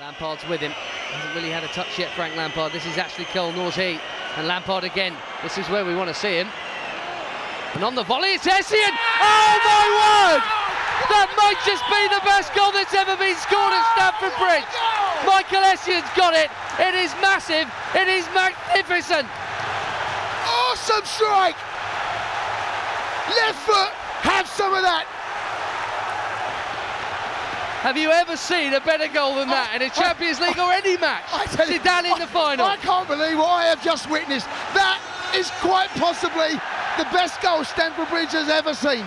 Lampard's with him. Hasn't really had a touch yet, Frank Lampard. This is actually Cole North And Lampard again. This is where we want to see him. And on the volley, it's Essien. Oh my word! That might just be the best goal that's ever been scored at Stamford Bridge. Michael Essien's got it. It is massive. It is magnificent. Awesome strike. Left foot. Have some of that. Have you ever seen a better goal than that in a Champions League or any match? I tell you, Zidane in the final. I can't believe what I have just witnessed. That is quite possibly the best goal Stamford Bridge has ever seen.